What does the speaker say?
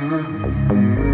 Mm-hmm.